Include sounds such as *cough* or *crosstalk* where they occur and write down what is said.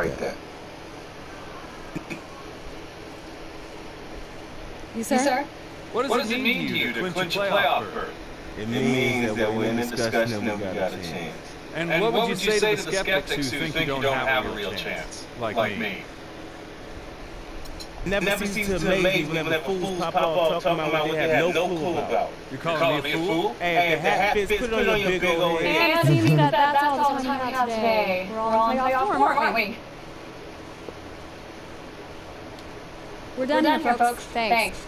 right there. You sir? What does, What does it mean to you to clinch a playoff berth? It means that we're in a discussion and we got a chance. And, And what would you say to the skeptics who think you don't have a real chance? Like, me. Never, Never ceases to amaze me whenever fools pop off talking about what they have no clue about. You're You calling, calling me a fool? Hey, if the hat fits, put it on your big old head. And it seems that *laughs* that's all the time we have today. We're all in playoff form, aren't we? We're done, here, folks. thanks Thanks.